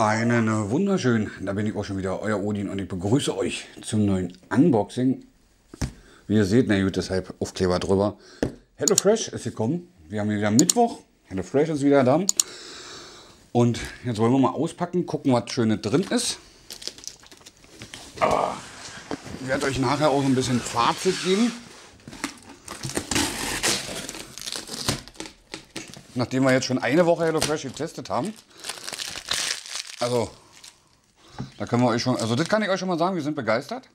Einen wunderschönen, da bin ich auch schon wieder, euer Odin und ich begrüße euch zum neuen Unboxing. Wie ihr seht, na gut, deshalb Aufkleber drüber. HelloFresh ist gekommen. Wir haben wieder Mittwoch. HelloFresh ist wieder da. Und jetzt wollen wir mal auspacken, gucken, was Schönes drin ist. Ich werde euch nachher auch ein bisschen Fazit geben. Nachdem wir jetzt schon eine Woche HelloFresh getestet haben. Also, da können wir euch schon, also das kann ich euch schon mal sagen, wir sind begeistert.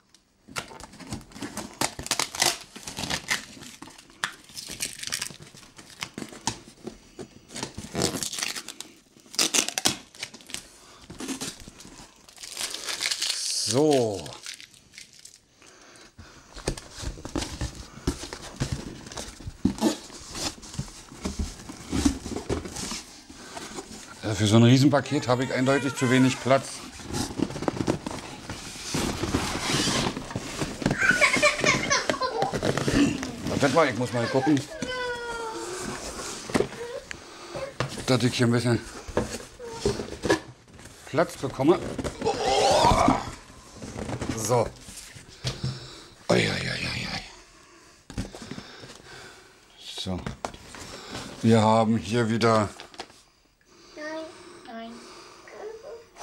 So. Für so ein Riesenpaket habe ich eindeutig zu wenig Platz. Das war, ich muss mal gucken, dass ich hier ein bisschen Platz bekomme. So. So. Wir haben hier wieder Nein.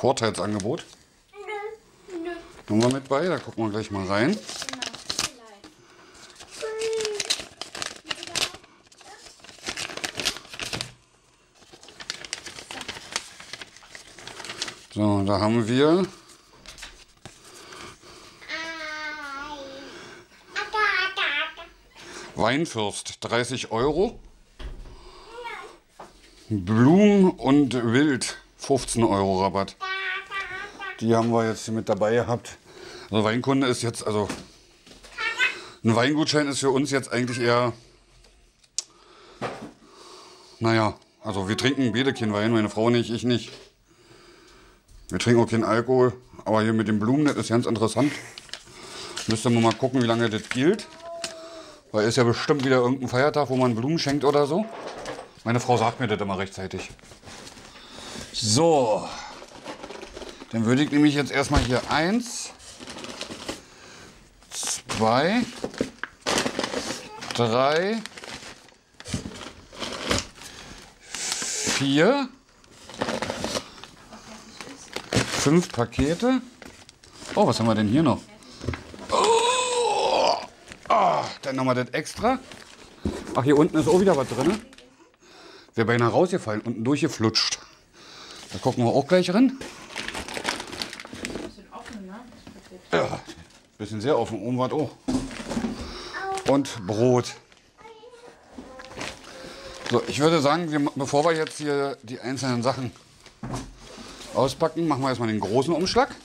Vorteilsangebot. Nö. Nummer mit bei, da gucken wir gleich mal rein. So, da haben wir Weinfürst, 30 Euro. Blumen und Wild, 15 Euro Rabatt. Die haben wir jetzt hier mit dabei gehabt. Also Weinkunde ist jetzt, also ein Weingutschein ist für uns jetzt eigentlich eher, naja, also wir trinken beide keinen Wein, meine Frau nicht, ich nicht. Wir trinken auch keinen Alkohol, aber hier mit den Blumen, das ist ganz interessant. Müsste man mal gucken, wie lange das gilt. Weil ist ja bestimmt wieder irgendein Feiertag, wo man Blumen schenkt oder so. Meine Frau sagt mir das immer rechtzeitig. So. Dann würde ich nämlich jetzt erstmal hier eins, zwei, drei, vier, fünf Pakete. Oh, was haben wir denn hier noch? Oh, ah, dann nochmal das extra. Ach, hier unten ist auch wieder was drin. Wäre beinahe rausgefallen, unten durchgeflutscht. Da gucken wir auch gleich rein. Bisschen offen, ne? Das Paket. Ja, bisschen sehr offen. Oben auch. Und Brot. So, ich würde sagen, wir, bevor wir jetzt hier die einzelnen Sachen auspacken, machen wir erstmal den großen Umschlag.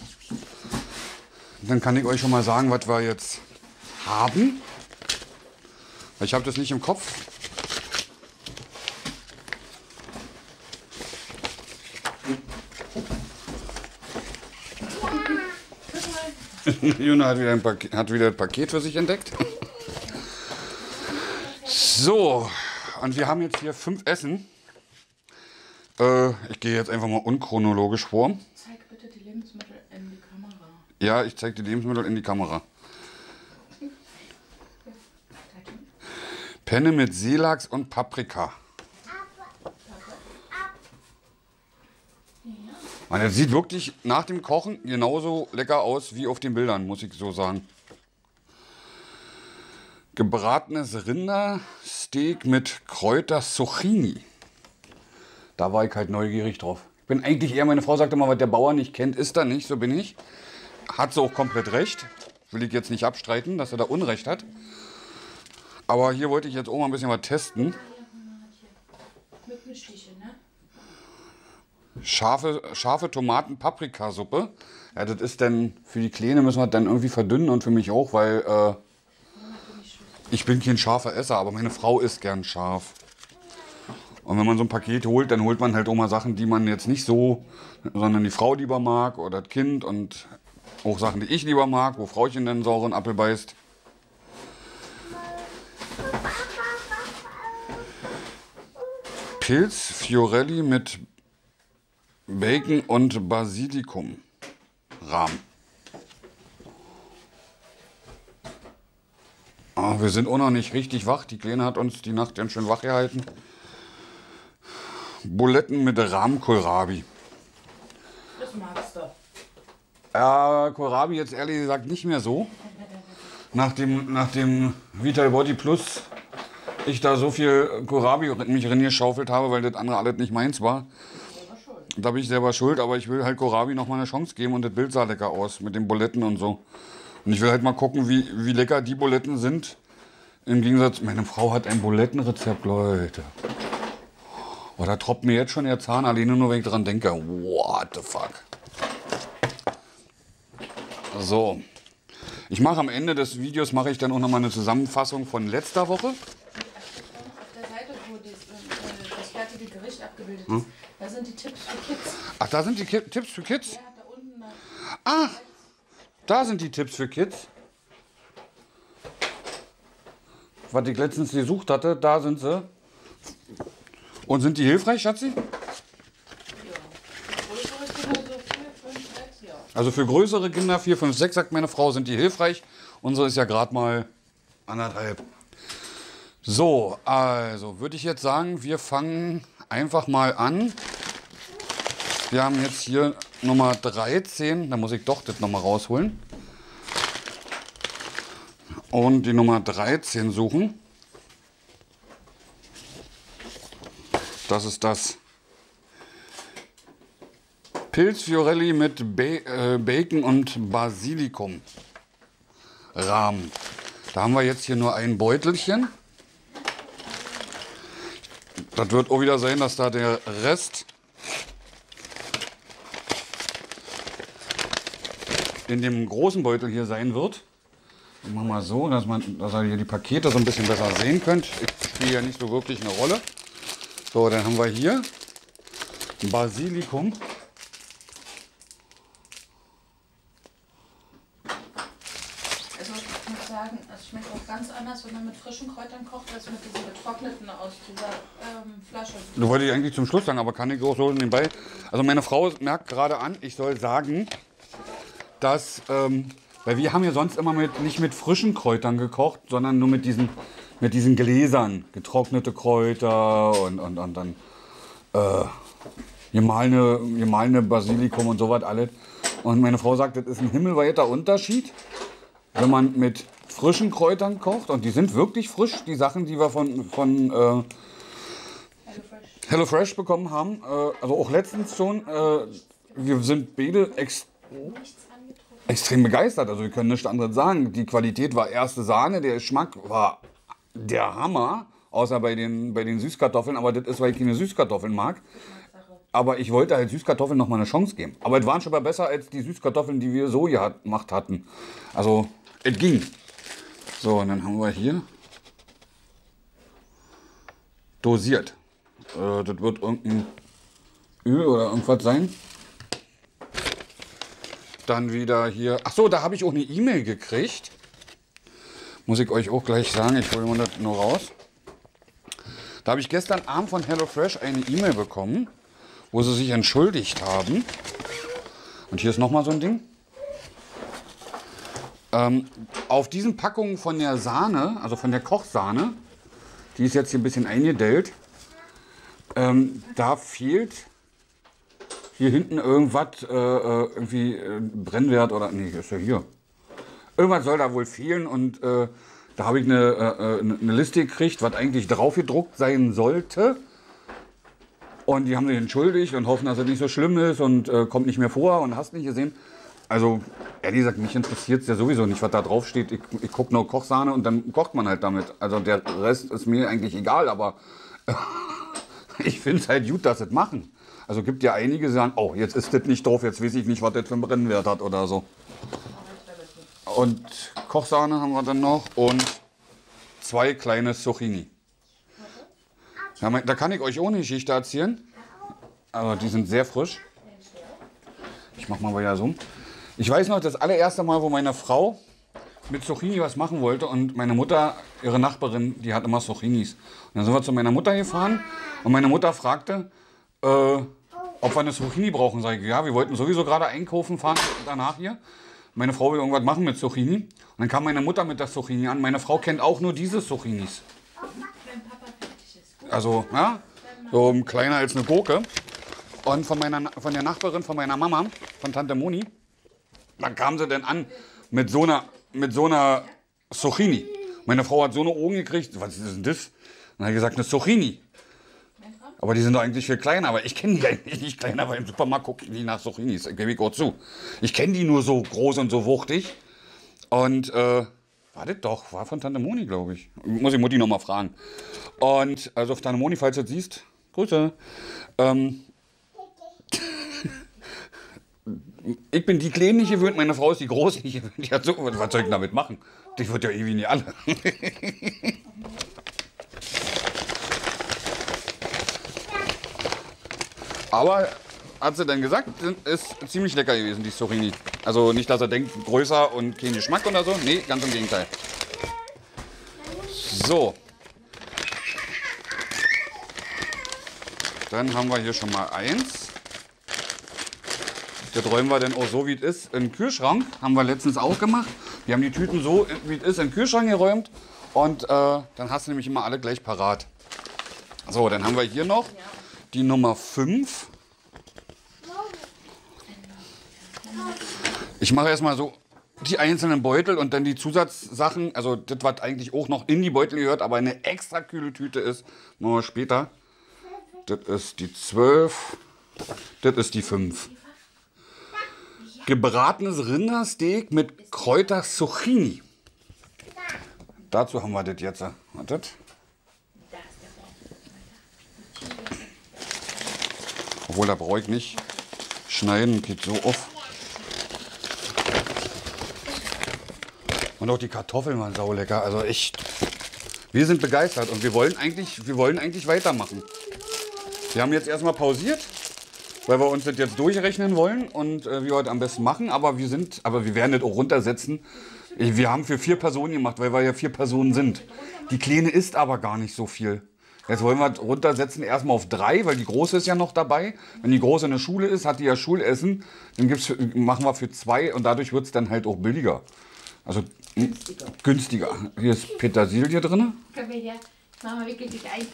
Dann kann ich euch schon mal sagen, was wir jetzt haben. Ich habe das nicht im Kopf. Juna hat wieder, ein Paket, hat wieder ein Paket für sich entdeckt. So, und wir haben jetzt hier fünf Essen. Äh, ich gehe jetzt einfach mal unchronologisch vor. Zeig bitte die Lebensmittel in die Kamera. Ja, ich zeige die Lebensmittel in die Kamera. Penne mit Seelachs und Paprika. Man, das sieht wirklich nach dem Kochen genauso lecker aus wie auf den Bildern, muss ich so sagen. Gebratenes Rindersteak mit Kräuter Zucchini. Da war ich halt neugierig drauf. Ich bin eigentlich eher, meine Frau sagte mal, was der Bauer nicht kennt, ist er nicht, so bin ich. Hat sie auch komplett recht. Will ich jetzt nicht abstreiten, dass er da Unrecht hat. Aber hier wollte ich jetzt auch mal ein bisschen was testen. Mit Mischstiche, ne? Scharfe, scharfe Tomaten-Paprikasuppe. Ja, das ist dann, für die Kleine müssen wir dann irgendwie verdünnen und für mich auch, weil äh, ich bin kein scharfer Esser, aber meine Frau isst gern scharf. Und wenn man so ein Paket holt, dann holt man halt auch mal Sachen, die man jetzt nicht so, sondern die Frau lieber mag oder das Kind und auch Sachen, die ich lieber mag, wo Frauchen dann sauren Apfel beißt. Pilz Fiorelli mit Bacon und Basilikum. Rahmen. Ah, wir sind auch noch nicht richtig wach. Die Kleine hat uns die Nacht ganz schön wach gehalten. Buletten mit Rahmkohlrabi. Das magst du. Ja, Kohlrabi jetzt ehrlich gesagt nicht mehr so. Nach dem, nach dem Vital Body Plus ich da so viel Kohlrabi mich reingeschaufelt habe, weil das andere alles nicht meins war. Da bin ich selber schuld, aber ich will halt Kohlrabi noch mal eine Chance geben und das Bild sah lecker aus mit den Buletten und so. Und ich will halt mal gucken, wie, wie lecker die Buletten sind. Im Gegensatz, meine Frau hat ein Bulettenrezept, Leute. Oh, da tropft mir jetzt schon der Zahn alleine nur, wenn ich dran denke. What the fuck? So. Ich mache am Ende des Videos mache ich dann auch noch mal eine Zusammenfassung von letzter Woche. Auf der Seite, wo das, das fertige Gericht abgebildet ist, da sind die Tipps für Kids. Ach, da sind die Ki Tipps für Kids? Ja, da unten. da- Ah, da sind die Tipps für Kids. Was ich letztens gesucht hatte, da sind sie. Und sind die hilfreich, Schatzi? Größere Kinder so 4, 5, 6, ja. Also für größere Kinder, 4, 5, 6, sagt meine Frau, sind die hilfreich. Unsere ist ja gerade mal anderthalb. So, also würde ich jetzt sagen, wir fangen einfach mal an. Wir haben jetzt hier Nummer 13. Da muss ich doch das nochmal rausholen. Und die Nummer 13 suchen. Das ist das Pilzfiorelli mit Ba- äh, Bacon und Basilikum. Rahmen. Da haben wir jetzt hier nur ein Beutelchen. Das wird auch wieder sein, dass da der Rest in dem großen Beutel hier sein wird. Ich mach mal so, dass, man, dass ihr hier die Pakete so ein bisschen besser sehen könnt. Ich spiele ja nicht so wirklich eine Rolle. So, dann haben wir hier Basilikum. Also ich muss sagen, es schmeckt auch ganz anders, wenn man mit frischen Kräutern kocht, als mit diesen getrockneten aus dieser ähm, Flasche. Du wollte ich eigentlich zum Schluss sagen, aber kann ich auch so nebenbei. Also meine Frau merkt gerade an, ich soll sagen, dass, ähm, weil wir haben ja sonst immer mit, nicht mit frischen Kräutern gekocht, sondern nur mit diesen, mit diesen Gläsern, getrocknete Kräuter und, und, und dann äh, gemahlene, gemahlene Basilikum und sowas alles. Und meine Frau sagt, das ist ein himmelweiter Unterschied, wenn man mit frischen Kräutern kocht. Und die sind wirklich frisch, die Sachen, die wir von, von äh, HelloFresh. Bekommen haben, äh, also auch letztens schon. Äh, wir sind beide ex extrem begeistert. Also wir können nichts anderes sagen. Die Qualität war erste Sahne, der Geschmack war der Hammer. Außer bei den, bei den Süßkartoffeln, aber das ist, weil ich keine Süßkartoffeln mag. Aber ich wollte halt Süßkartoffeln noch mal eine Chance geben. Aber es waren schon mal besser als die Süßkartoffeln, die wir so gemacht hatten. Also, es ging. So, und dann haben wir hier dosiert. Äh, das wird irgendein Öl oder irgendwas sein. Dann wieder hier. Ach so, da habe ich auch eine E-Mail gekriegt. Muss ich euch auch gleich sagen. Ich hole mal das nur raus. Da habe ich gestern Abend von HelloFresh eine E-Mail bekommen, wo sie sich entschuldigt haben. Und hier ist nochmal so ein Ding. Ähm, auf diesen Packungen von der Sahne, also von der Kochsahne, die ist jetzt hier ein bisschen eingedellt, ähm, da fehlt hier hinten irgendwas, äh, äh, irgendwie äh, Brennwert oder, nee, ist ja hier. Irgendwas soll da wohl fehlen und äh, da habe ich eine, äh, eine Liste gekriegt, was eigentlich drauf gedruckt sein sollte. Und die haben sich entschuldigt und hoffen, dass es nicht so schlimm ist und kommt nicht mehr vor und hast nicht gesehen. Also, ehrlich gesagt, mich interessiert es ja sowieso nicht, was da drauf steht. Ich, ich gucke nur Kochsahne und dann kocht man halt damit. Also der Rest ist mir eigentlich egal, aber ich finde es halt gut, dass sie es machen. Also gibt ja einige, die sagen, oh, jetzt ist das nicht drauf, jetzt weiß ich nicht, was das für einen Brennwert hat oder so. Und Kochsahne haben wir dann noch und zwei kleine Zucchini. Ja, da kann ich euch eine Geschichte erzählen. Aber die sind sehr frisch. Ich mach mal wieder so. Ich weiß noch, das allererste Mal, wo meine Frau mit Zucchini was machen wollte und meine Mutter, ihre Nachbarin, die hat immer Zucchinis. Und dann sind wir zu meiner Mutter gefahren und meine Mutter fragte, äh, ob wir eine Zucchini brauchen. Sag ich, ja, wir wollten sowieso gerade einkaufen fahren danach hier. Meine Frau will irgendwas machen mit Zucchini. Und dann kam meine Mutter mit der Zucchini an. Meine Frau kennt auch nur diese Zucchinis. Also, ja, so kleiner als eine Gurke. Und von, meiner, von der Nachbarin von meiner Mama, von Tante Moni, dann kam sie dann an mit so einer, mit so einer Zucchini. Meine Frau hat so eine Augen gekriegt. Was ist denn das? Dann hat ich gesagt, eine Zucchini. Aber die sind doch eigentlich viel kleiner. Aber ich kenne die eigentlich nicht kleiner, aber im Supermarkt gucke ich die nach Zucchinis. Gebe ich kurz zu. Ich kenne die nur so groß und so wuchtig. Und, äh, war das doch, war von Tante Moni, glaube ich. Muss ich Mutti nochmal fragen. Und, also auf Tante Moni, falls du das siehst, Grüße. Ähm, ich bin die Kleinen nicht gewöhnt, meine Frau ist die Große nicht gewöhnt. Hat so, was soll ich damit machen? Die wird ja ewig nicht alle. Aber hat sie dann gesagt, ist ziemlich lecker gewesen, die Sorini. Also nicht, dass er denkt, größer und kein Geschmack oder so. Nee, ganz im Gegenteil. So. Dann haben wir hier schon mal eins. Das räumen wir dann auch so, wie es ist, in den Kühlschrank. Haben wir letztens auch gemacht. Wir haben die Tüten so, wie es ist, in den Kühlschrank geräumt. Und äh, dann hast du nämlich immer alle gleich parat. So, dann haben wir hier noch die Nummer 5. Ich mache erstmal so die einzelnen Beutel und dann die Zusatzsachen. Also das, was eigentlich auch noch in die Beutel gehört, aber eine extra kühle Tüte ist, machen wir später. Das ist die 12. Das ist die 5. Gebratenes Rindersteak mit Kräuter Zucchini. Dazu haben wir das jetzt. Wartet. Der Baum. Obwohl, da brauche ich nicht schneiden, geht so auf. Und auch die Kartoffeln waren saulecker. Also echt, wir sind begeistert und wir wollen eigentlich, wir wollen eigentlich weitermachen. Wir haben jetzt erstmal pausiert, weil wir uns das jetzt durchrechnen wollen und äh, wie wir das am besten machen. Aber wir sind, aber wir werden das auch runtersetzen. Wir haben für vier Personen gemacht, weil wir ja vier Personen sind. Die Kleine isst aber gar nicht so viel. Jetzt wollen wir runtersetzen erstmal auf drei, weil die Große ist ja noch dabei. Wenn die Große in der Schule ist, hat die ja Schulessen. Dann gibt's, machen wir für zwei und dadurch wird es dann halt auch billiger. Also hm, günstiger. Hier ist Petersilie drin. Komm her. Machen wir wirklich dich ein.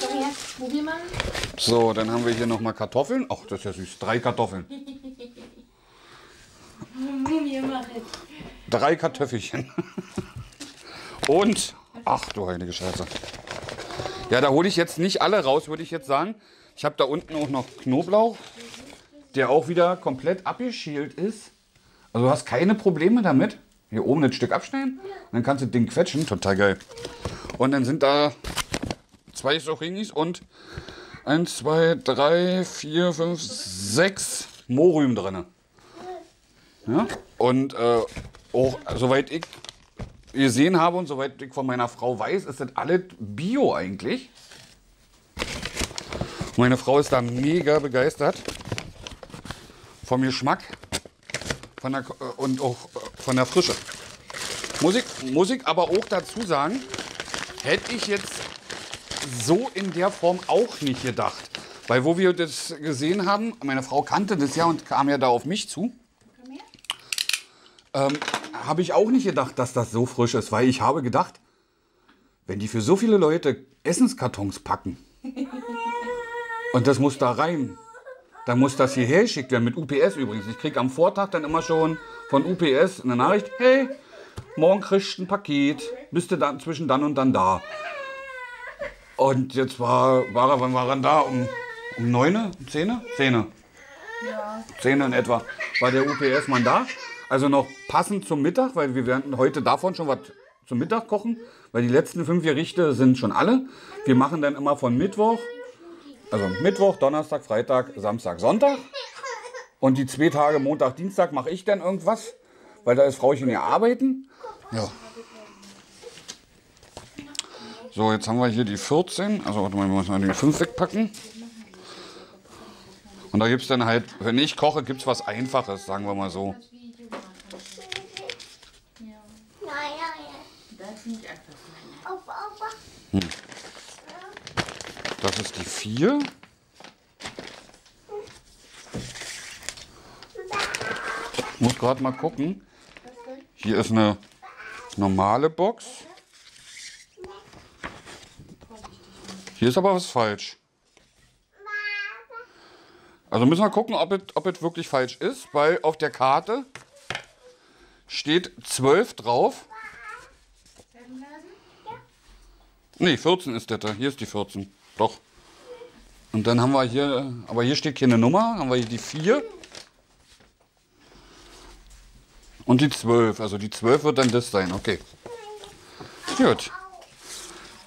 Komm her. Probier mal. So, dann haben wir hier nochmal Kartoffeln. Ach, das ist ja süß. Drei Kartoffeln. Drei Kartoffelchen. Und, ach du heilige Scheiße. Ja, da hole ich jetzt nicht alle raus, würde ich jetzt sagen. Ich habe da unten auch noch Knoblauch, der auch wieder komplett abgeschält ist. Also du hast keine Probleme damit. Hier oben ein Stück abschneiden und dann kannst du das Ding quetschen. Total geil. Und dann sind da zwei Zucchinis und eins, zwei, drei, vier, fünf, sechs Mohrrüben drin. Ja? Und äh, auch, soweit ich gesehen habe und soweit ich von meiner Frau weiß, ist das alles Bio eigentlich. Meine Frau ist da mega begeistert vom Geschmack von der, äh, und auch äh, von der Frische. Muss muss ich aber auch dazu sagen, hätte ich jetzt so in der Form auch nicht gedacht. Weil wo wir das gesehen haben, meine Frau kannte das ja und kam ja da auf mich zu ähm, habe ich auch nicht gedacht, dass das so frisch ist, weil ich habe gedacht, wenn die für so viele Leute Essenskartons packen und das muss da rein, dann muss das hierher geschickt werden, mit UPS übrigens. Ich kriege am Vortag dann immer schon von UPS eine Nachricht, hey, morgen kriegst du ein Paket, bist du dann zwischen dann und dann da. Und jetzt war, war er, wann war er da? Um, um 9, 10, 10. Ja. 10 in etwa war der UPS-Mann da. Also noch passend zum Mittag, weil wir werden heute davon schon was zum Mittag kochen, weil die letzten fünf Gerichte sind schon alle. Wir machen dann immer von Mittwoch, also Mittwoch, Donnerstag, Freitag, Samstag, Sonntag. Und die zwei Tage Montag, Dienstag mache ich dann irgendwas, weil da ist Frauchen ja arbeiten. Ja. So, jetzt haben wir hier die 14. Also, warte mal, wir müssen die 5 wegpacken. Und da gibt es dann halt, wenn ich koche, gibt es was Einfaches, sagen wir mal so. Hm. Das ist die 4. Ich Muss gerade mal gucken. Hier ist eine normale Box. Hier ist aber was falsch. Also müssen wir gucken, ob es ob wirklich falsch ist, weil auf der Karte steht 12 drauf. Nee, 14 ist das. da. Hier ist die 14. Doch. Und dann haben wir hier, aber hier steht keine Nummer, haben wir hier die 4. Und die 12. Also die 12 wird dann das sein. Okay. Gut.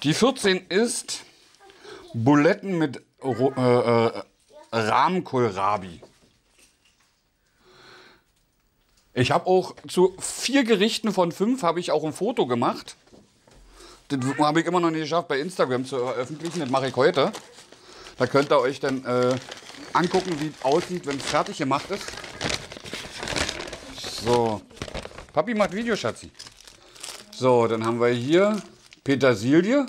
Die 14 ist Buletten mit äh, äh, Rahmkohlrabi. Ich habe auch zu vier Gerichten von fünf habe ich auch ein Foto gemacht. Das habe ich immer noch nicht geschafft, bei Instagram zu veröffentlichen. Das mache ich heute. Da könnt ihr euch dann äh, angucken, wie es aussieht, wenn es fertig gemacht ist. So. Papi macht Video, Schatzi. So, dann haben wir hier Petersilie.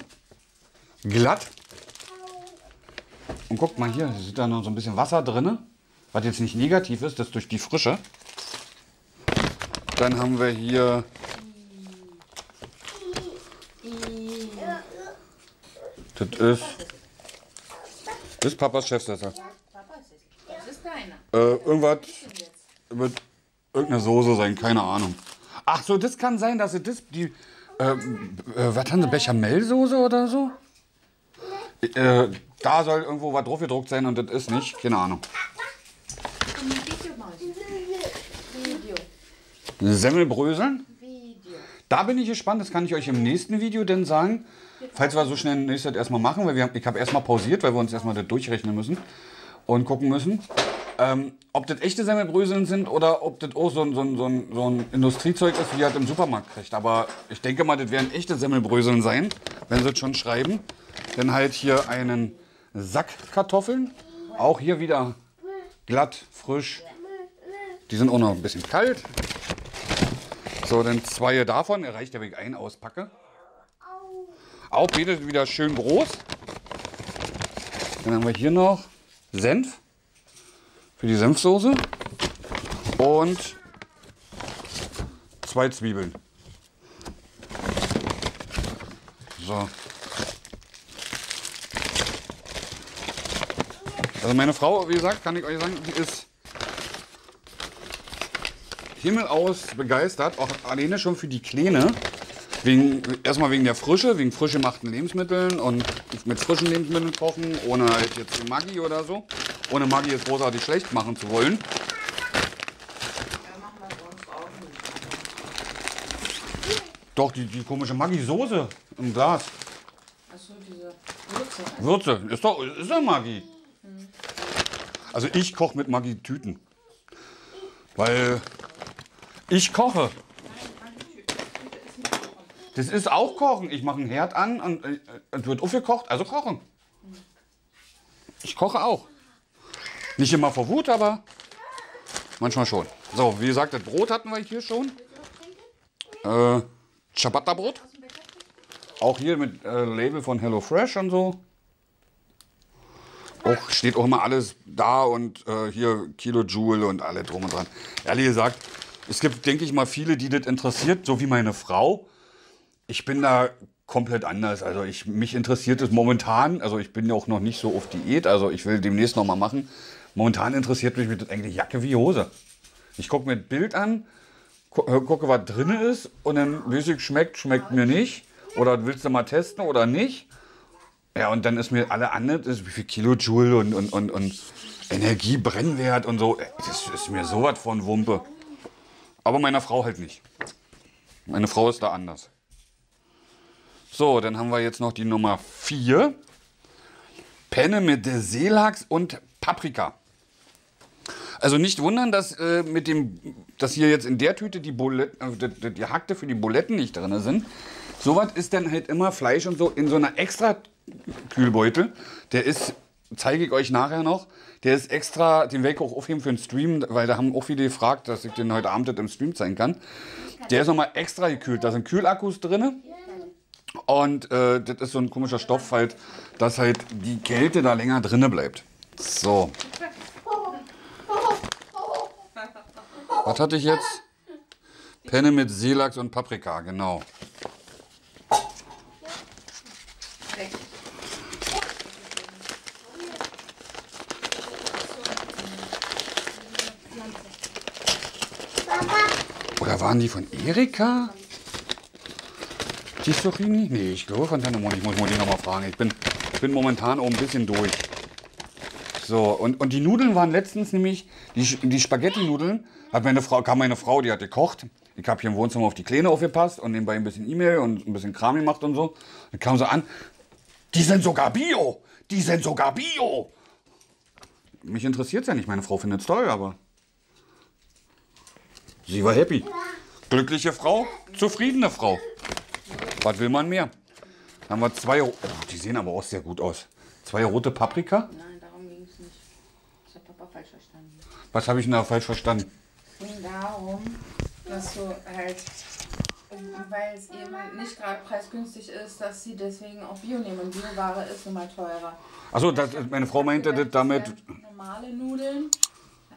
Glatt. Und guckt mal hier, ist da noch so ein bisschen Wasser drin. Was jetzt nicht negativ ist, das ist durch die Frische. Dann haben wir hier Das ist. Das ist Papas Chefsessel. Äh, irgendwas wird irgendeine Soße sein, keine Ahnung. Ach so, das kann sein, dass es das die. Äh, äh, was haben sie, Bechamelsoße oder so? Äh, da soll irgendwo was drauf gedruckt sein und das ist nicht, keine Ahnung. Semmelbröseln? Da bin ich gespannt, das kann ich euch im nächsten Video denn sagen. Falls wir so schnell nächstes erstmal machen, weil wir ich habe erstmal pausiert, weil wir uns erstmal das durchrechnen müssen und gucken müssen. Ähm, ob das echte Semmelbröseln sind oder ob das auch so ein, so, ein, so, ein, so ein Industriezeug ist, wie ihr halt im Supermarkt kriegt. Aber ich denke mal, das werden echte Semmelbröseln sein, wenn sie es schon schreiben. Dann halt hier einen Sack Kartoffeln. Auch hier wieder glatt, frisch. Die sind auch noch ein bisschen kalt. So, dann zwei davon. Er reicht ja, wenn ich einen auspacke. Auch beide wieder schön groß. Dann haben wir hier noch Senf für die Senfsoße und zwei Zwiebeln. So. Also meine Frau, wie gesagt, kann ich euch sagen, ist himmelaus begeistert, auch alleine schon für die Kleine. Wegen, erstmal wegen der Frische, wegen frisch gemachten Lebensmitteln und mit frischen Lebensmitteln kochen, ohne halt jetzt Maggi oder so. Ohne Maggi jetzt großartig schlecht machen zu wollen. Doch, die, die komische Maggi-Soße im Glas. Achso, diese Würze. Würze, ist doch, ist doch Maggi. Also ich koche mit Maggi-Tüten. Weil ich koche. Das ist auch Kochen. Ich mache einen Herd an und äh, es wird aufgekocht, also kochen. Ich koche auch. Nicht immer vor Wut, aber manchmal schon. So, wie gesagt, das Brot hatten wir hier schon. Äh, Ciabatta-Brot. Auch hier mit äh, Label von HelloFresh und so. Auch steht auch immer alles da und äh, hier Kilojoule und alle drum und dran. Ehrlich gesagt, es gibt, denke ich mal, viele, die das interessiert, so wie meine Frau. Ich bin da komplett anders. Also ich, mich interessiert es momentan, also ich bin ja auch noch nicht so auf Diät, also ich will demnächst noch mal machen. Momentan interessiert mich das eigentlich Jacke wie Hose. Ich gucke mir das Bild an, äh, gucke, was drin ist und dann weiß ich, schmeckt, schmeckt mir nicht. Oder willst du mal testen oder nicht? Ja, und dann ist mir alle andere, das ist wie viel Kilojoule und, und, und, und Energie, Brennwert und so. Das ist mir sowas von Wumpe. Aber meiner Frau halt nicht. Meine Frau ist da anders. So, dann haben wir jetzt noch die Nummer 4. Penne mit Seelachs und Paprika. Also nicht wundern, dass äh, mit dem, dass hier jetzt in der Tüte die, Buletten, äh, die, die Hackte für die Buletten nicht drin sind. Sowas ist dann halt immer Fleisch und so in so einer extra Kühlbeutel. Der ist, zeige ich euch nachher noch, der ist extra, den werde ich auch aufheben für den Stream, weil da haben auch viele gefragt, dass ich den heute Abend im Stream zeigen kann. Der ist nochmal extra gekühlt. Da sind Kühlakkus drin. Und äh, das ist so ein komischer Stoff halt, dass halt die Kälte da länger drinne bleibt. So. Was hatte ich jetzt? Penne mit Seelachs und Paprika, genau. Oder waren die von Erika? Zucchini? Nee, ich glaube Moni. Ich muss Moni nochmal fragen. Ich bin, bin momentan auch ein bisschen durch. So, und, und die Nudeln waren letztens nämlich, die, die Spaghetti-Nudeln, hat meine Frau, kam meine Frau, die hat gekocht. Ich habe hier im Wohnzimmer auf die Kleine aufgepasst und nebenbei ein bisschen E-Mail und ein bisschen Kram gemacht und so. Dann kam sie an, die sind sogar Bio! Die sind sogar Bio! Mich interessiert ja nicht, meine Frau findet es toll, aber sie war happy. Glückliche Frau, zufriedene Frau. Was will man mehr? Dann haben wir zwei, oh, die sehen aber auch sehr gut aus. Zwei rote Paprika. Nein, darum ging es nicht. Das hat Papa falsch verstanden. Was habe ich denn da falsch verstanden? Es ging darum, dass du halt, weil es eben nicht gerade preisgünstig ist, dass sie deswegen auch Bio nehmen. Bioware ist nun mal teurer. Achso, meine Frau meinte das damit. Normale Nudeln,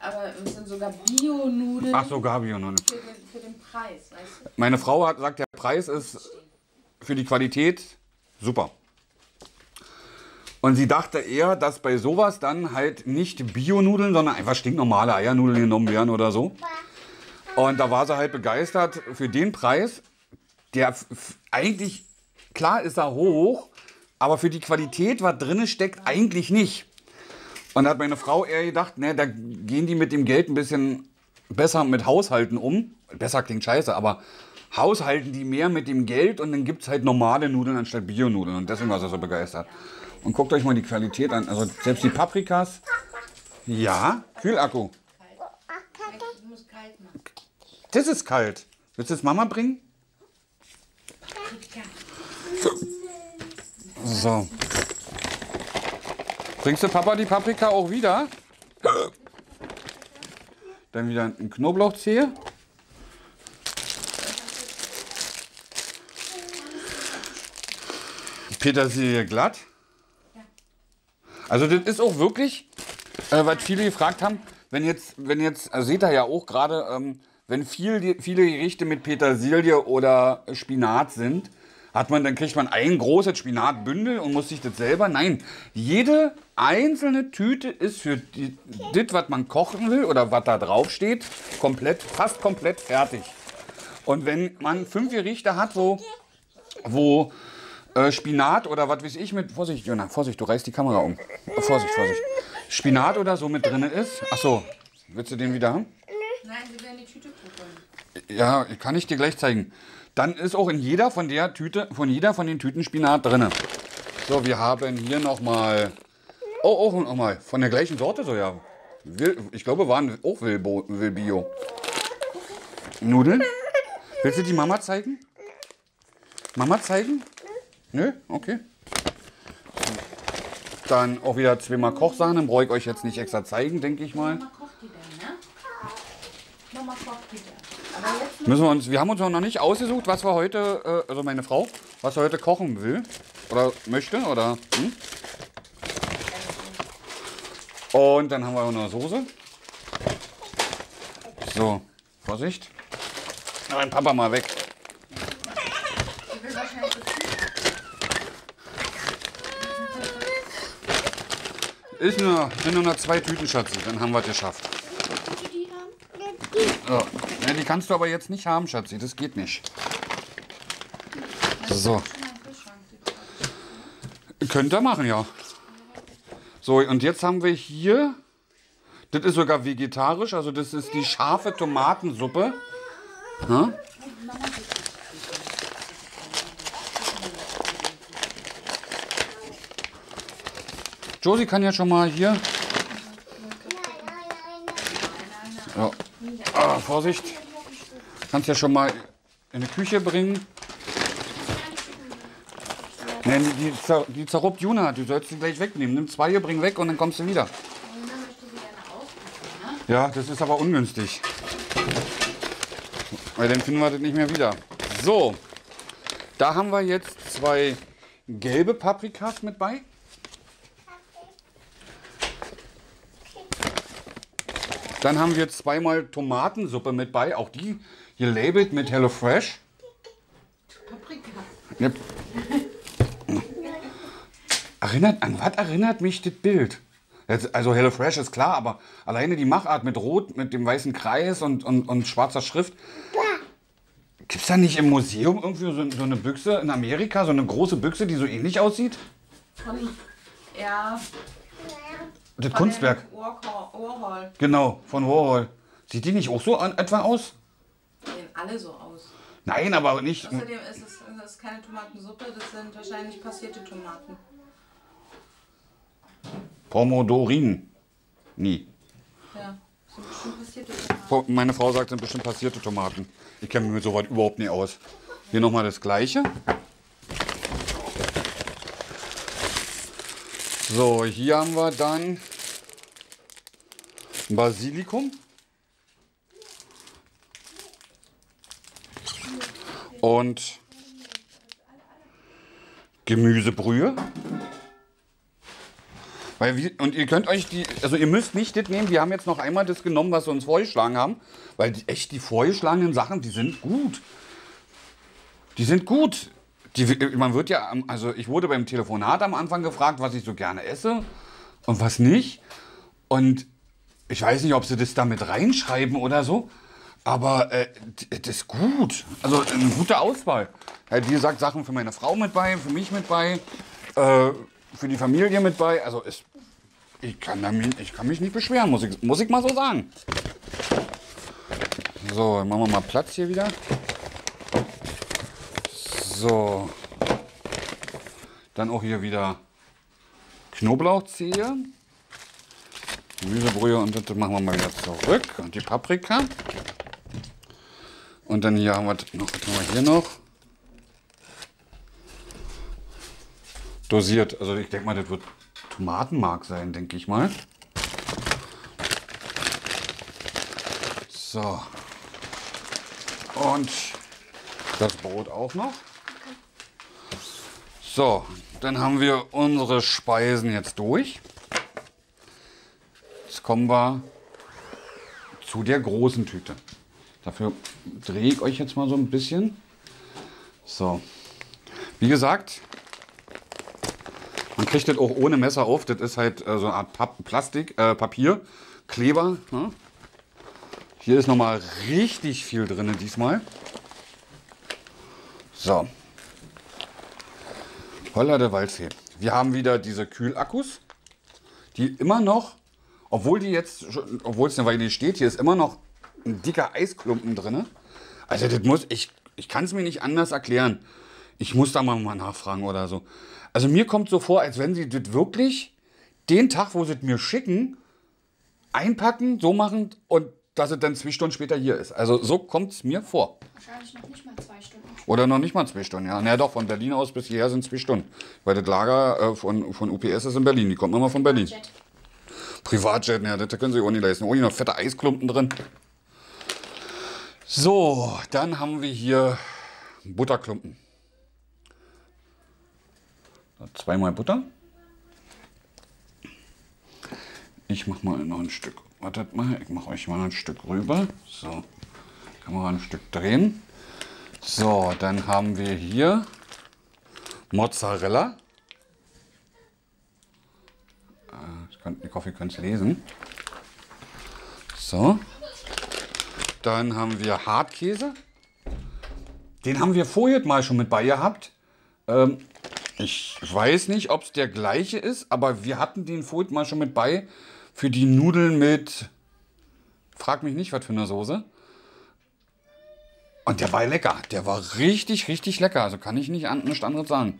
aber es sind sogar Bio-Nudeln Ach so, Gabi und noch nicht. für, den, für den Preis. Weißt du? Meine Frau hat sagt, der Preis ist für die Qualität super. Und sie dachte eher, dass bei sowas dann halt nicht Bio-Nudeln, sondern einfach stinknormale Eiernudeln genommen werden oder so. Und da war sie halt begeistert für den Preis, der eigentlich, klar ist er hoch, aber für die Qualität, was drin steckt, eigentlich nicht. Und da hat meine Frau eher gedacht, ne, da gehen die mit dem Geld ein bisschen besser mit Haushalten um. Besser klingt scheiße, aber haushalten die mehr mit dem Geld und dann gibt es halt normale Nudeln anstatt Bio-Nudeln. Und deswegen war sie so begeistert. Und guckt euch mal die Qualität an. Also selbst die Paprikas. Ja, Kühlakku. Das ist kalt. Willst du es Mama bringen? So. Bringst du Papa die Paprika auch wieder? Dann wieder ein Knoblauchzehe. Petersilie glatt. Also das ist auch wirklich, äh, was viele gefragt haben, wenn jetzt, wenn jetzt, also seht ihr ja auch gerade, ähm, wenn viel, viele Gerichte mit Petersilie oder Spinat sind, hat man, dann kriegt man ein großes Spinatbündel und muss sich das selber. Nein, jede einzelne Tüte ist für das, was man kochen will oder was da drauf steht, komplett, fast komplett fertig. Und wenn man fünf Gerichte hat, wo, wo äh, Spinat oder was weiß ich mit. Vorsicht, Jona, Vorsicht, du reißt die Kamera um. Äh, Vorsicht, Vorsicht. Spinat oder so mit drin ist. Ach so, willst du den wieder haben? Nein, sie werden die Tüte gucken. Ja, kann ich dir gleich zeigen. Dann ist auch in jeder von der Tüte, von jeder von den Tüten Spinat drin. So, wir haben hier nochmal. Oh, auch nochmal. Von der gleichen Sorte so, ja. Ich glaube, waren auch Wilbo, Wilbio. Nudeln? Willst du die Mama zeigen? Mama zeigen? Nö? Okay. Dann auch wieder zweimal Kochsahne. Brauche ich euch jetzt nicht extra zeigen, denke ich mal. Mama kocht die denn, ne? Mama kocht die denn. Aber jetzt Müssen wir uns, wir haben uns noch nicht ausgesucht, was wir heute, äh, also meine Frau, was wir heute kochen will oder möchte oder. Hm? Und dann haben wir auch noch Soße. So, Vorsicht. Nein, Papa mal weg. sie will wahrscheinlich das Ist nur, sind nur noch zwei Tüten, Schatzi, dann haben wir es geschafft. Ja. ja, die kannst du aber jetzt nicht haben, Schatzi, das geht nicht. So. Könnt ihr machen, ja. So, und jetzt haben wir hier, das ist sogar vegetarisch, also das ist die scharfe Tomatensuppe. Ja? Josie kann ja schon mal hier. Ja. Ah, Vorsicht. Kannst ja schon mal in die Küche bringen. Nein, die, zer, die zerruppt Juna. Du sollst sie gleich wegnehmen. Nimm zwei hier, bring weg und dann kommst du wieder. Ja, das ist aber ungünstig. Weil dann finden wir das nicht mehr wieder. So, da haben wir jetzt zwei gelbe Paprikas mit bei. Dann haben wir zweimal Tomatensuppe mit bei. Auch die hier labelt mit HelloFresh. Paprika. Ja. Erinnert, an was erinnert mich das Bild? Also HelloFresh ist klar, aber alleine die Machart mit Rot, mit dem weißen Kreis und, und, und schwarzer Schrift. Gibt es da nicht im Museum irgendwie so, so eine Büchse in Amerika, so eine große Büchse, die so ähnlich aussieht? Ja, Das Kunstwerk. Warhol. Genau, von Warhol. Sieht die nicht auch so an, etwa aus? Sehen alle so aus. Nein, aber nicht. Außerdem ist es, ist keine Tomatensuppe, das sind wahrscheinlich passierte Tomaten. Pomodorin. Nie. Ja, sind bestimmt passierte Tomaten. Meine Frau sagt, sind bestimmt passierte Tomaten. Ich kenne mich mit sowas überhaupt nicht aus. Hier nochmal das gleiche. So, hier haben wir dann Basilikum. Und Gemüsebrühe. Weil wir, und ihr könnt euch die, also ihr müsst nicht das nehmen, wir haben jetzt noch einmal das genommen, was sie uns vorgeschlagen haben, weil die, echt die vorgeschlagenen Sachen, die sind gut. Die sind gut. Die, man wird ja, also ich wurde beim Telefonat am Anfang gefragt, was ich so gerne esse und was nicht. Und ich weiß nicht, ob sie das da mit reinschreiben oder so, aber äh, d- das ist gut. Also eine gute Auswahl. Halt, wie gesagt, Sachen für meine Frau mit bei, für mich mit bei, äh, für die Familie mit bei. Also ist, ich, kann da, mich- ich kann mich nicht beschweren, muss ich, muss ich mal so sagen. So, machen wir mal Platz hier wieder. So. Dann auch hier wieder Knoblauchzehe. Gemüsebrühe und das machen wir mal wieder zurück. Und die Paprika. Und dann hier haben wir noch, was haben wir hier noch? Dosiert. Also ich denke mal, das wird Tomatenmark sein, denke ich mal. So. Und das Brot auch noch. So, dann haben wir unsere Speisen jetzt durch. Kommen wir zu der großen Tüte. Dafür drehe ich euch jetzt mal so ein bisschen. So, wie gesagt, man kriegt das auch ohne Messer auf. Das ist halt äh, so eine Art Pap Plastik, äh, Papier, Kleber. Ne? Hier ist noch mal richtig viel drin diesmal. So. Holla der Waldfee. Wir haben wieder diese Kühlakkus, die immer noch, obwohl die jetzt, obwohl es eine Weile steht, hier ist immer noch ein dicker Eisklumpen drin. Also das muss, ich, ich kann es mir nicht anders erklären. Ich muss da mal, mal nachfragen oder so. Also mir kommt so vor, als wenn sie das wirklich den Tag, wo sie es mir schicken, einpacken, so machen und dass es dann zwei Stunden später hier ist. Also so kommt es mir vor. Wahrscheinlich noch nicht mal zwei Stunden. Oder noch nicht mal zwei Stunden, ja. Na doch, von Berlin aus bis hierher sind zwei Stunden. Weil das Lager äh, von, von UPS ist in Berlin. Die kommt immer von Berlin. Jet. Privatjet, ja, das können sie auch nicht leisten. Oh, hier noch fette Eisklumpen drin. So, dann haben wir hier Butterklumpen. Zweimal Butter. Ich mach mal noch ein Stück. Wartet mal, ich mache euch mal ein Stück rüber. So, kann man mal ein Stück drehen. So, dann haben wir hier Mozzarella. Äh, Ich, hoffe, ihr könnt es lesen. So. Dann haben wir Hartkäse. Den haben wir vorher mal schon mit bei gehabt. Ähm, ich weiß nicht, ob es der gleiche ist, aber wir hatten den vorher mal schon mit bei für die Nudeln mit. Frag mich nicht, was für eine Soße. Und der war lecker. Der war richtig, richtig lecker. Also kann ich nicht an, nichts anderes sagen.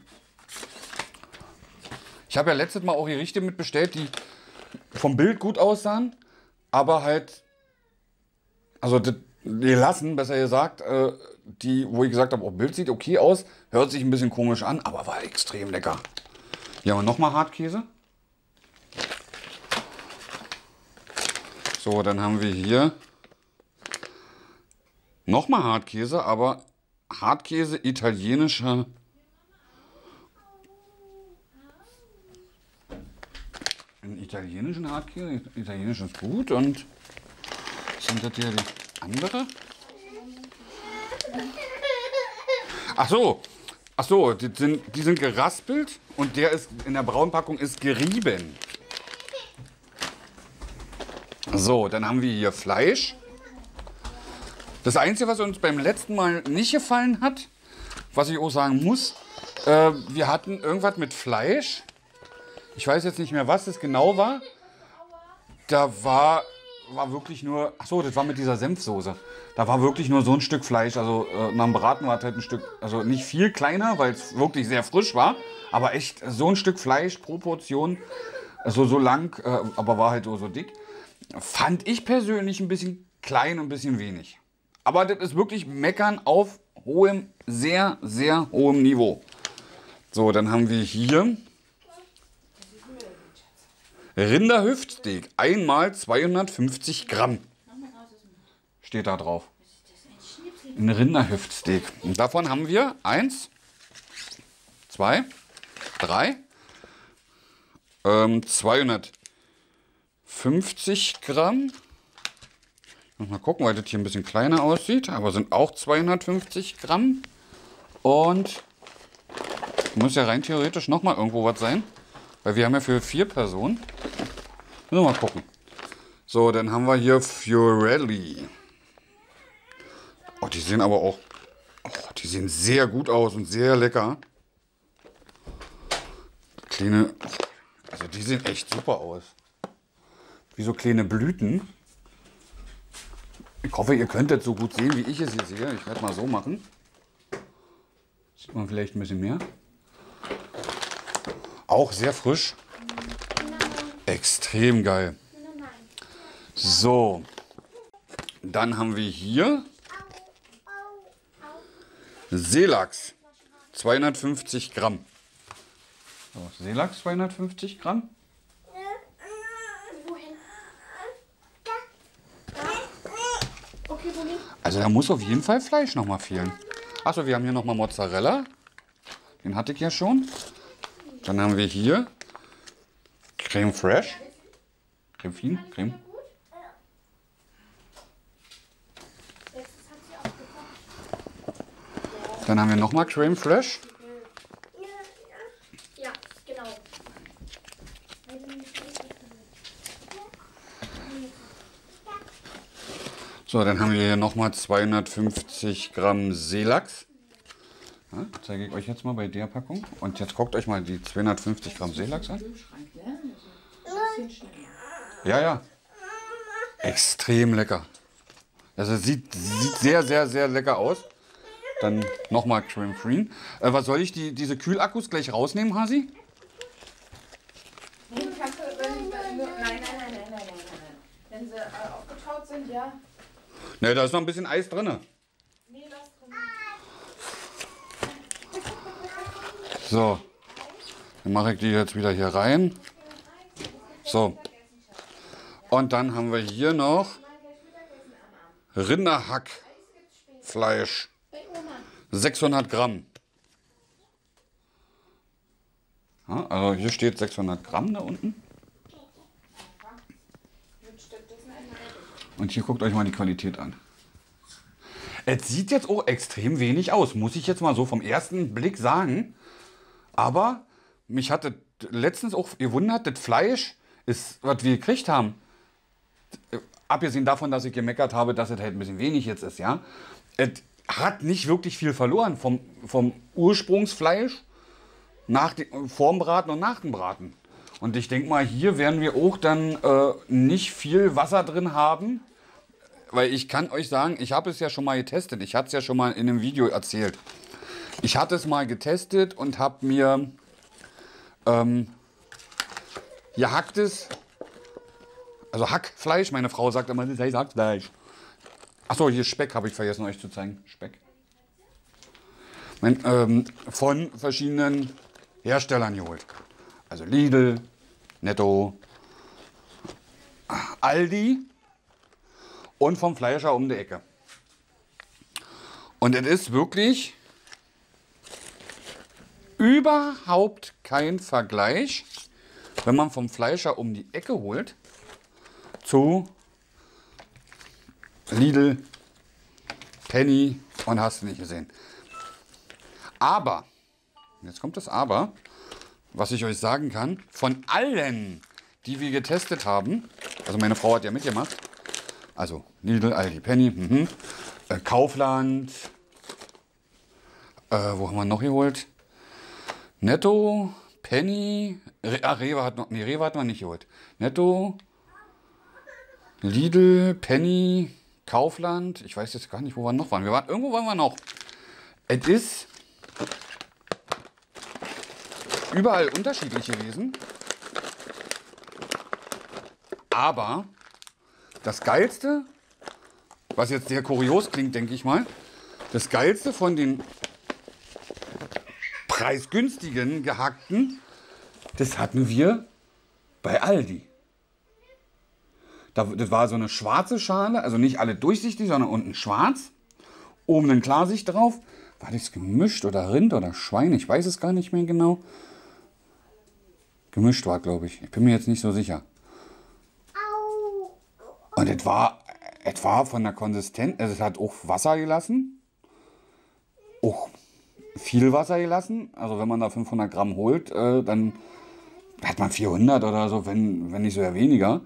Ich habe ja letztes Mal auch Gerichte mitbestellt, die vom Bild gut aussahen, aber halt, also die lassen, besser gesagt, äh, die, wo ich gesagt habe, oh, Bild sieht okay aus, hört sich ein bisschen komisch an, aber war extrem lecker. Hier haben wir nochmal Hartkäse. So, dann haben wir hier nochmal Hartkäse, aber Hartkäse italienischer. Einen italienischen Hartkäse. Italienisch ist gut und Und das hier die andere? Ach so. Ach so, die sind, die sind geraspelt und der ist in der Braunpackung ist gerieben. So, dann haben wir hier Fleisch. Das Einzige, was uns beim letzten Mal nicht gefallen hat, was ich auch sagen muss, äh, wir hatten irgendwas mit Fleisch. Ich weiß jetzt nicht mehr, was es genau war. Da war, war wirklich nur, ach so, das war mit dieser Senfsoße. Da war wirklich nur so ein Stück Fleisch. Also äh, nach dem Braten war es halt ein Stück, also nicht viel kleiner, weil es wirklich sehr frisch war. Aber echt so ein Stück Fleisch pro Portion. Also so lang, äh, aber war halt so, so dick. Fand ich persönlich ein bisschen klein und ein bisschen wenig. Aber das ist wirklich Meckern auf hohem, sehr, sehr hohem Niveau. So, dann haben wir hier Rinderhüftsteak. Einmal 250 Gramm. Steht da drauf. Ein Rinderhüftsteak. Und davon haben wir eins, zwei, drei, ähm, 250 Gramm. Muss mal gucken, weil das hier ein bisschen kleiner aussieht, aber sind auch 250 Gramm. Und muss ja rein theoretisch noch mal irgendwo was sein, weil wir haben ja für vier Personen. Müssen wir mal gucken. So, dann haben wir hier Fiorelli. Oh, die sehen aber auch, oh, die sehen sehr gut aus und sehr lecker. Kleine, also die sehen echt super aus. Wie so kleine Blüten. Ich hoffe, ihr könnt das so gut sehen, wie ich es hier sehe. Ich werde mal so machen. Sieht man vielleicht ein bisschen mehr. Auch sehr frisch. Extrem geil. So. Dann haben wir hier Seelachs. 250 Gramm. So, Seelachs 250 Gramm. Also da muss auf jeden Fall Fleisch nochmal fehlen. Achso, wir haben hier nochmal Mozzarella. Den hatte ich ja schon. Dann haben wir hier Creme Fraiche. Creme Fin, Creme. Dann haben wir nochmal Creme Fraiche. Ja, genau. So, dann haben wir hier nochmal 250 Gramm Seelachs. Ja, zeige ich euch jetzt mal bei der Packung. Und jetzt guckt euch mal die 250 Gramm Seelachs an. Ja, ja. Extrem lecker. Also sieht, sieht sehr, sehr, sehr lecker aus. Dann nochmal Creme Free. Äh, was soll ich, die, diese Kühlakkus gleich rausnehmen, Hasi? Nein, nein, nein, nein, nein, nein, nein. Wenn sie äh, aufgetaut sind, ja. Ne, da ist noch ein bisschen Eis drin. Nee, lass drin. So. Dann mache ich die jetzt wieder hier rein. So. Und dann haben wir hier noch Rinderhackfleisch. 600 Gramm. Ja, also hier steht 600 Gramm da unten. Und hier guckt euch mal die Qualität an. Es sieht jetzt auch extrem wenig aus, muss ich jetzt mal so vom ersten Blick sagen. Aber mich hatte letztens auch gewundert, das Fleisch ist, was wir gekriegt haben. Abgesehen davon, dass ich gemeckert habe, dass es halt ein bisschen wenig jetzt ist, ja. Es hat nicht wirklich viel verloren vom, vom Ursprungsfleisch nach dem, vorm Braten und nach dem Braten. Und ich denke mal, hier werden wir auch dann äh, nicht viel Wasser drin haben. Weil ich kann euch sagen, ich habe es ja schon mal getestet. Ich hatte es ja schon mal in einem Video erzählt. Ich hatte es mal getestet und habe mir ähm, gehacktes, also Hackfleisch, meine Frau sagt immer, das heißt Hackfleisch. Achso, hier Speck habe ich vergessen euch zu zeigen. Speck. Mein, ähm, von verschiedenen Herstellern geholt. Also Lidl, Netto, Aldi und vom Fleischer um die Ecke. Und es ist wirklich überhaupt kein Vergleich, wenn man vom Fleischer um die Ecke holt, zu Lidl, Penny und hast du nicht gesehen. Aber, jetzt kommt das Aber, was ich euch sagen kann, von allen, die wir getestet haben, also meine Frau hat ja mitgemacht, also Lidl, Aldi, Penny, mhm, äh, Kaufland, äh, wo haben wir noch geholt? Netto, Penny, Re ah, Rewe hat noch, nee, Rewe hat man nicht geholt. Netto, Lidl, Penny, Kaufland, ich weiß jetzt gar nicht, wo wir noch waren. Wir waren irgendwo waren wir noch. Es ist überall unterschiedlich gewesen. Aber das Geilste, was jetzt sehr kurios klingt, denke ich mal, das Geilste von den preisgünstigen gehackten, das hatten wir bei Aldi. Da, das war so eine schwarze Schale, also nicht alle durchsichtig, sondern unten schwarz. Oben ein Klarsicht drauf. War das gemischt oder Rind oder Schwein? Ich weiß es gar nicht mehr genau. Gemischt war, glaube ich. Ich bin mir jetzt nicht so sicher. Und es war, es war von der Konsistenz, also es hat auch Wasser gelassen. Auch viel Wasser gelassen. Also wenn man da 500 Gramm holt, äh, dann hat man 400 oder so, wenn, wenn nicht sogar weniger.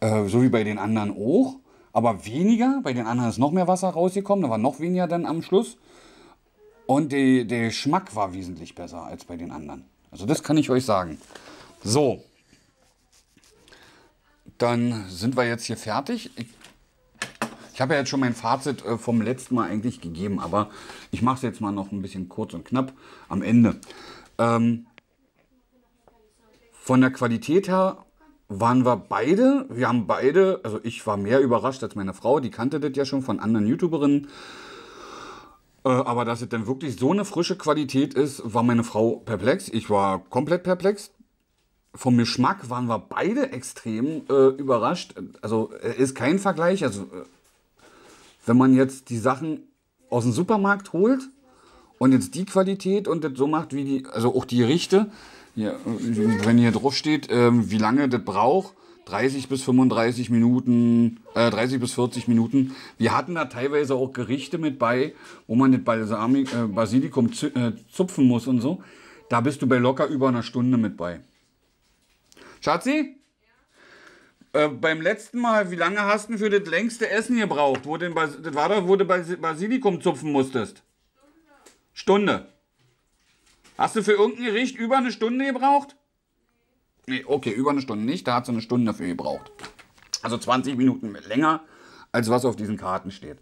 Äh, so wie bei den anderen auch. Aber weniger. Bei den anderen ist noch mehr Wasser rausgekommen. Da war noch weniger dann am Schluss. Und der Geschmack war wesentlich besser als bei den anderen. Also das kann ich euch sagen. So. Dann sind wir jetzt hier fertig. Ich, ich habe ja jetzt schon mein Fazit äh, vom letzten Mal eigentlich gegeben, aber ich mache es jetzt mal noch ein bisschen kurz und knapp am Ende. Ähm, von der Qualität her waren wir beide, wir haben beide, also ich war mehr überrascht als meine Frau, die kannte das ja schon von anderen YouTuberinnen. Äh, aber dass es dann wirklich so eine frische Qualität ist, war meine Frau perplex. Ich war komplett perplex. Vom Geschmack waren wir beide extrem äh, überrascht. Also äh, ist kein Vergleich. Also wenn man jetzt die Sachen aus dem Supermarkt holt und jetzt die Qualität und das so macht wie die, also auch die Gerichte, ja, wenn hier drauf steht, ähm, wie lange das braucht, 30 bis 35 Minuten, äh, 30 bis 40 Minuten. Wir hatten da teilweise auch Gerichte mit bei, wo man das Balsamik, äh, Basilikum äh, zupfen muss und so. Da bist du bei locker über einer Stunde mit bei. Schatzi? Äh, beim letzten Mal, wie lange hast du für das längste Essen gebraucht? Wo den Bas das war doch, wo du Basilikum zupfen musstest. Stunde. Hast du für irgendein Gericht über eine Stunde gebraucht? Nee, okay, über eine Stunde nicht. Da hat sie eine Stunde dafür gebraucht. Also 20 Minuten länger, als was auf diesen Karten steht.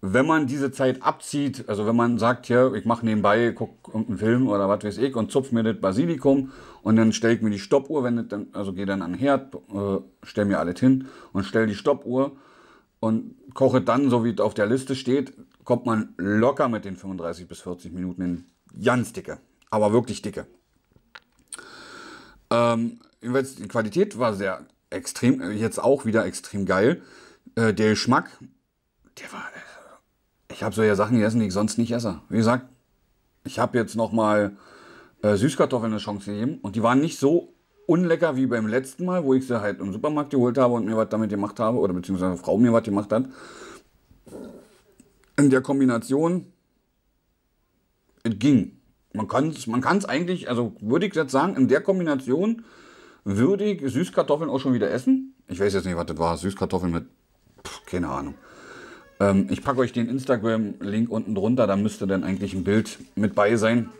Wenn man diese Zeit abzieht, also wenn man sagt, hier, ich mache nebenbei, guck irgendeinen Film oder was weiß ich und zupf mir das Basilikum und dann stelle ich mir die Stoppuhr, wenn dann, also gehe dann an den Herd, äh, stelle mir alles hin und stelle die Stoppuhr und koche dann, so wie es auf der Liste steht, kommt man locker mit den 35 bis 40 Minuten in ganz dicke, aber wirklich dicke. Ähm, die Qualität war sehr extrem, äh, jetzt auch wieder extrem geil. Äh, der Geschmack, der war. Ich habe so ja Sachen gegessen, die ich sonst nicht esse. Wie gesagt, ich habe jetzt nochmal äh, Süßkartoffeln eine Chance gegeben und die waren nicht so unlecker wie beim letzten Mal, wo ich sie halt im Supermarkt geholt habe und mir was damit gemacht habe oder beziehungsweise Frau mir was gemacht hat. In der Kombination, es ging. Man kann es man kann's eigentlich, also würde ich jetzt sagen, in der Kombination würde ich Süßkartoffeln auch schon wieder essen. Ich weiß jetzt nicht, was das war. Süßkartoffeln mit, pff, keine Ahnung. Ähm, ich packe euch den Instagram-Link unten drunter, da müsste dann eigentlich ein Bild mit bei sein.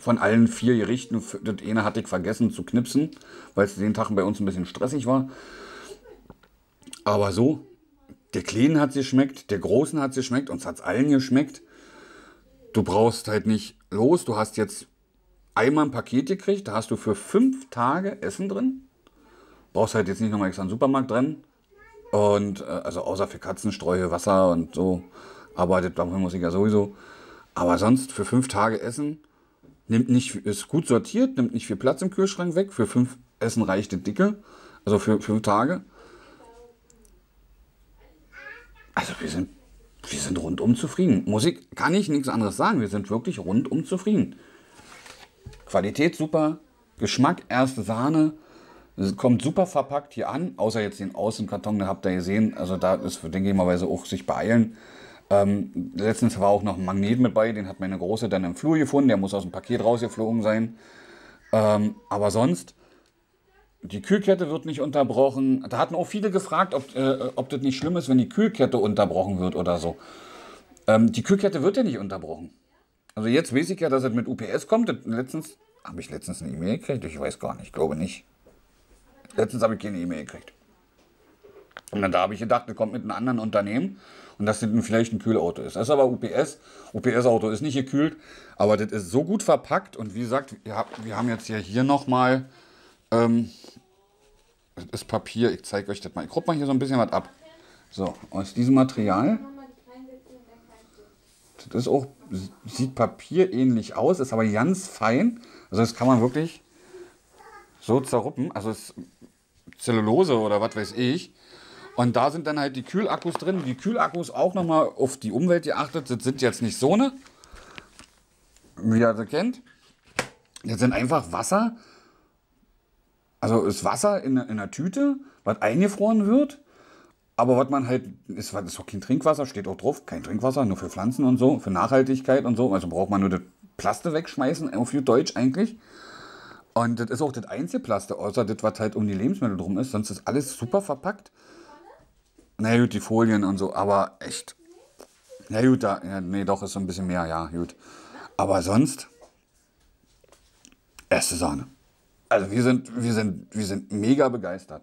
Von allen vier Gerichten. Das eine hatte ich vergessen zu knipsen, weil es den Tag bei uns ein bisschen stressig war. Aber so, der Kleinen hat es geschmeckt, der Großen hat es geschmeckt, uns hat es allen geschmeckt. Du brauchst halt nicht los, du hast jetzt einmal ein Paket gekriegt, da hast du für fünf Tage Essen drin. Brauchst halt jetzt nicht nochmal extra einen Supermarkt drin. Und äh, also außer für Katzenstreue, Wasser und so. Ich ja sowieso. Aber sonst für fünf Tage Essen nimmt nicht, ist gut sortiert, nimmt nicht viel Platz im Kühlschrank weg. Für fünf Essen reicht die Dicke. Also für fünf Tage. Also wir sind wir sind rundum zufrieden. Musik kann ich nichts anderes sagen. Wir sind wirklich rundum zufrieden. Qualität super, Geschmack erste Sahne, Es kommt super verpackt hier an, außer jetzt den Außenkarton, den habt ihr gesehen. Also da ist, denke ich mal, auch sich beeilen. Ähm, letztens war auch noch ein Magnet mit bei, den hat meine Große dann im Flur gefunden. Der muss aus dem Paket rausgeflogen sein. Ähm, aber sonst, die Kühlkette wird nicht unterbrochen. Da hatten auch viele gefragt, ob, äh, ob das nicht schlimm ist, wenn die Kühlkette unterbrochen wird oder so. Ähm, die Kühlkette wird ja nicht unterbrochen. Also jetzt weiß ich ja, dass es mit UPS kommt. Letztens, habe ich letztens eine E-Mail gekriegt? Ich weiß gar nicht, ich glaube nicht. Letztens habe ich keine E-Mail gekriegt. Und dann da habe ich gedacht, das kommt mit einem anderen Unternehmen und dass das vielleicht ein Kühlauto ist. Das ist aber UPS. UPS-Auto ist nicht gekühlt, aber das ist so gut verpackt. Und wie gesagt, wir, haben jetzt ja hier nochmal, ähm, das ist Papier, ich zeige euch das mal. Ich gucke mal hier so ein bisschen was ab. So, aus diesem Material. Das ist auch, sieht papierähnlich aus, ist aber ganz fein. Also das kann man wirklich so zerruppen. Also es Zellulose oder was weiß ich. Und da sind dann halt die Kühlakkus drin. Die Kühlakkus auch nochmal auf die Umwelt geachtet. Das sind jetzt nicht so eine, wie ihr das kennt. Das sind einfach Wasser. Also ist Wasser in, in einer Tüte, was eingefroren wird. Aber was man halt, ist, ist auch kein Trinkwasser, steht auch drauf, kein Trinkwasser, nur für Pflanzen und so, für Nachhaltigkeit und so. Also braucht man nur das Plaste wegschmeißen, auf Deutsch eigentlich. Und das ist auch das einzige Plaste, außer das, was halt um die Lebensmittel drum ist. Sonst ist alles super verpackt. Na gut, die Folien und so, aber echt. Na gut, da, ja, nee, doch, ist so ein bisschen mehr, ja, gut. Aber sonst, erste Sahne. Also wir sind, wir sind, wir sind mega begeistert.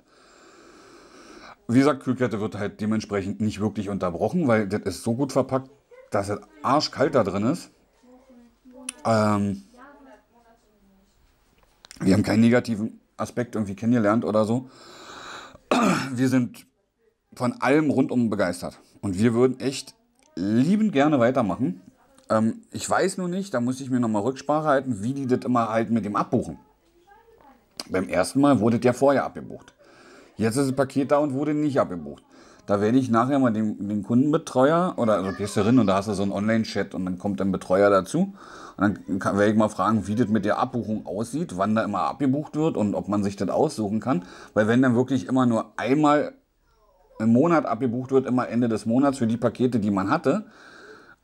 Wie gesagt, Kühlkette wird halt dementsprechend nicht wirklich unterbrochen, weil das ist so gut verpackt, dass es arschkalt da drin ist. Ähm, wir haben keinen negativen Aspekt irgendwie kennengelernt oder so. Wir sind von allem rundum begeistert. Und wir würden echt liebend gerne weitermachen. Ähm, ich weiß nur nicht, da muss ich mir nochmal Rücksprache halten, wie die das immer halt mit dem abbuchen. Beim ersten Mal wurde der vorher abgebucht. Jetzt ist das Paket da und wurde nicht abgebucht. Da werde ich nachher mal den, den Kundenbetreuer oder also gehst du rein und da hast du so einen Online-Chat und dann kommt ein Betreuer dazu. Und dann kann, werde ich mal fragen, wie das mit der Abbuchung aussieht, wann da immer abgebucht wird und ob man sich das aussuchen kann. Weil wenn dann wirklich immer nur einmal im Monat abgebucht wird, immer Ende des Monats für die Pakete, die man hatte,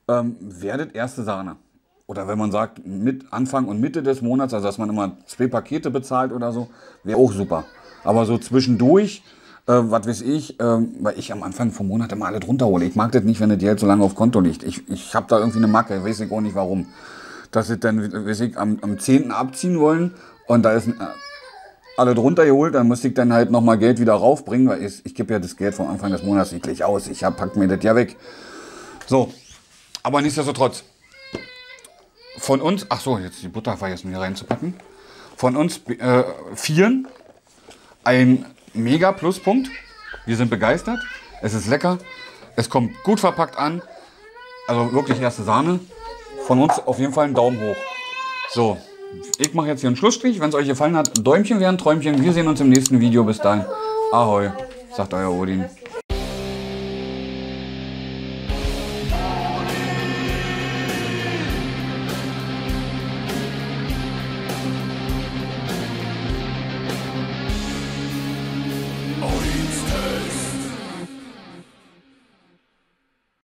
ähm, werdet erste Sahne. Oder wenn man sagt, mit Anfang und Mitte des Monats, also dass man immer zwei Pakete bezahlt oder so, wäre auch super. Aber so zwischendurch, äh, was weiß ich, äh, weil ich am Anfang vom Monat immer alle drunter hole. Ich mag das nicht, wenn das Geld so lange auf Konto liegt. Ich, ich habe da irgendwie eine Macke, weiß ich auch nicht warum. Dass sie dann, weiß ich, am, am 10. abziehen wollen und da ist äh, alle drunter geholt, dann musste ich dann halt nochmal Geld wieder raufbringen, weil ich, ich gebe ja das Geld vom Anfang des Monats nicht gleich aus. Ich hab, pack mir das ja weg. So, aber nichtsdestotrotz. Von uns, ach so, jetzt die Butter vergessen hier reinzupacken. Von uns äh, vieren ein mega Pluspunkt. Wir sind begeistert. Es ist lecker. Es kommt gut verpackt an. Also wirklich erste Sahne. Von uns auf jeden Fall einen Daumen hoch. So, ich mache jetzt hier einen Schlussstrich. Wenn es euch gefallen hat, Däumchen wären Träumchen. Wir sehen uns im nächsten Video. Bis dahin. Ahoi, sagt euer Odin.